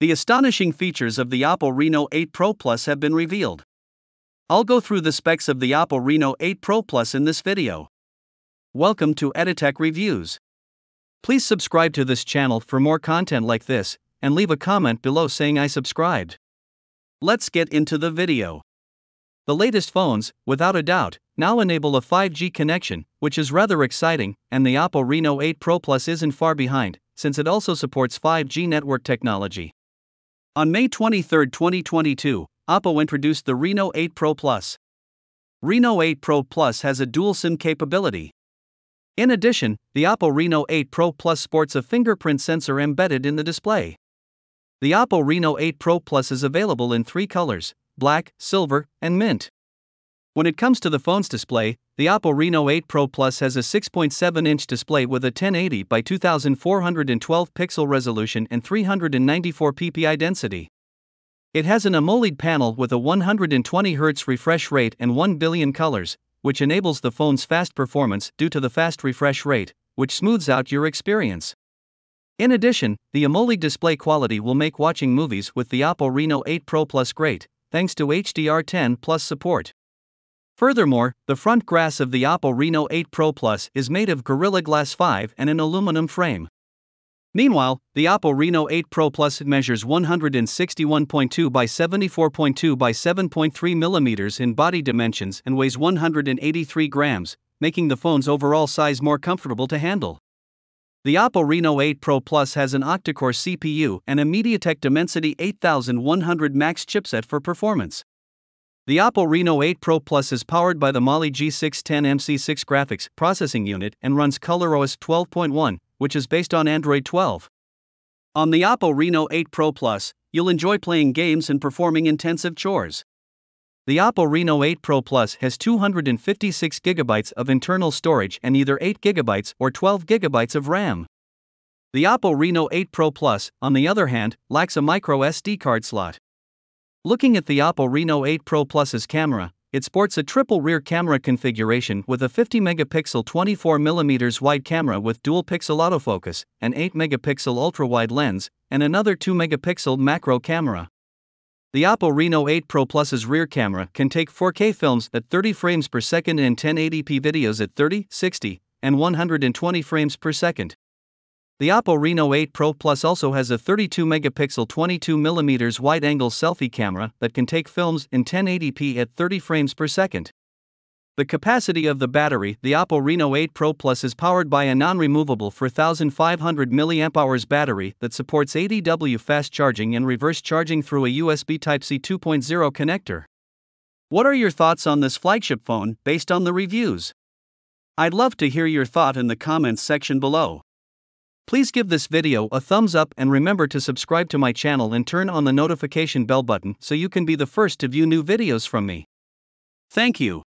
The astonishing features of the Oppo Reno 8 Pro Plus have been revealed. I'll go through the specs of the Oppo Reno 8 Pro Plus in this video. Welcome to Etitech Reviews. Please subscribe to this channel for more content like this, and leave a comment below saying I subscribed. Let's get into the video. The latest phones, without a doubt, now enable a 5G connection, which is rather exciting, and the Oppo Reno 8 Pro Plus isn't far behind, since it also supports 5G network technology. On May 23, 2022, Oppo introduced the Reno 8 Pro Plus. Reno 8 Pro Plus has a dual SIM capability. In addition, the Oppo Reno 8 Pro Plus sports a fingerprint sensor embedded in the display. The Oppo Reno 8 Pro Plus is available in three colors black, silver, and mint. When it comes to the phone's display, the Oppo Reno 8 Pro Plus has a 6.7 inch display with a 1080 by 2412 pixel resolution and 394 ppi density. It has an AMOLED panel with a 120 Hz refresh rate and 1 billion colors, which enables the phone's fast performance due to the fast refresh rate, which smooths out your experience. In addition, the AMOLED display quality will make watching movies with the Oppo Reno 8 Pro Plus great, thanks to HDR10 Plus support. Furthermore, the front glass of the Oppo Reno 8 Pro Plus is made of Gorilla Glass 5 and an aluminum frame. Meanwhile, the Oppo Reno 8 Pro Plus measures 161.2 by 74.2 by 7.3 millimeters in body dimensions and weighs 183 grams, making the phone's overall size more comfortable to handle. The Oppo Reno 8 Pro Plus has an octa-core CPU and a MediaTek Dimensity 8100 Max chipset for performance. The Oppo Reno 8 Pro Plus is powered by the Mali G610 MC6 graphics processing unit and runs ColorOS 12.1, which is based on Android 12. On the Oppo Reno 8 Pro Plus, you'll enjoy playing games and performing intensive chores. The Oppo Reno 8 Pro Plus has 256 GB of internal storage and either 8 GB or 12 GB of RAM. The Oppo Reno 8 Pro Plus, on the other hand, lacks a micro SD card slot. Looking at the Oppo Reno 8 Pro Plus's camera, it sports a triple rear camera configuration with a 50 megapixel 24mm wide camera with dual pixel autofocus, an 8 megapixel ultra wide lens, and another 2 megapixel macro camera. The Oppo Reno 8 Pro Plus's rear camera can take 4K films at 30 frames per second and 1080p videos at 30, 60, and 120 frames per second. The Oppo Reno 8 Pro Plus also has a 32 megapixel 22mm wide angle selfie camera that can take films in 1080p at 30 frames per second. The capacity of the battery The Oppo Reno 8 Pro Plus is powered by a non removable 4500 mAh battery that supports 80W fast charging and reverse charging through a USB Type C 2.0 connector. What are your thoughts on this flagship phone based on the reviews? I'd love to hear your thought in the comments section below. Please give this video a thumbs up and remember to subscribe to my channel and turn on the notification bell button so you can be the first to view new videos from me. Thank you.